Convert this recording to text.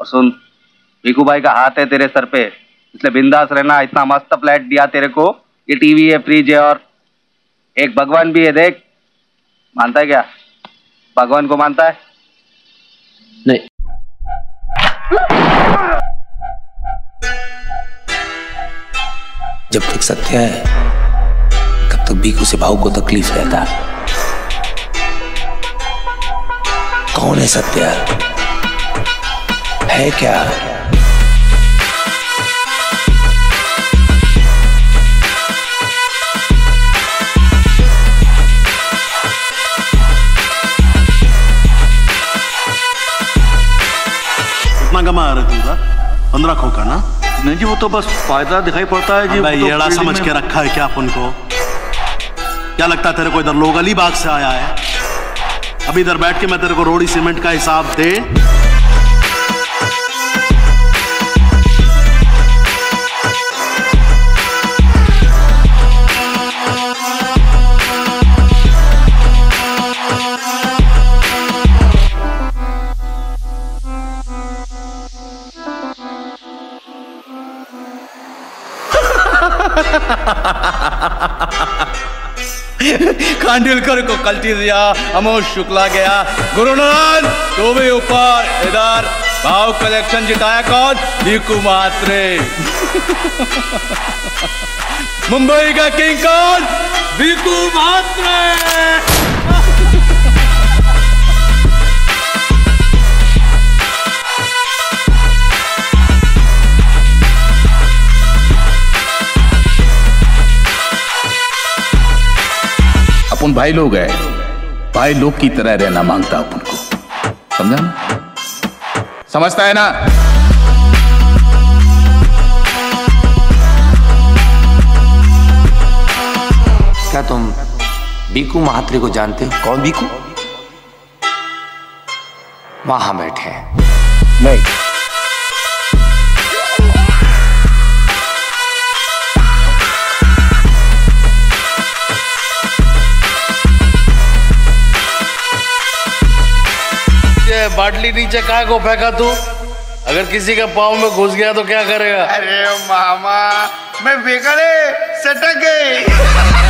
और सुन भीकू भाई का हाथ है तेरे सर पे, इसलिए बिंदास रहना, इतना मस्त फ्लैट दिया तेरे को, ये टीवी है, फ्रिज है, और एक भगवान भी है, देख, मानता है क्या? भगवान को मानता है? नहीं। जब तक सत्य है, तब तक बीकू से भाव को तकलीफ़ रहता कौन है सत्य? है क्या? कितना कमा रहे तू। पंद्रह खो का ना नहीं जी वो तो बस फ़ायदा दिखाई पड़ता है जी भाई तो येड़ा समझ के रखा है क्या अपन को? क्या लगता है तेरे को इधर लोग अलीबाग से आया है? अभी इधर बैठ के मैं तेरे को रोड़ी सीमेंट का हिसाब दे। खांडुलकर को कल्टी दिया अमोश शुक्ला गया। गुरुनाथ तो भी ऊपर इधर। भाव कलेक्शन जिताया कौन? दीकू मात्रे मुंबई का किंग कौन? दीकू मात्रे अपन भाई लोग है। भाई लोग की तरह रहना माँगता अपन को। समझा ना? समझता है ना? क्या तुम बीकू महात्रे को जानते हो? कौन बीकू? वहाँ बैठे हैं। नहीं। बाटली नीचे का को फेंका तू? अगर किसी का पाव में घुस गया तो क्या करेगा? अरे मामा, मैं बेकार सटक। गई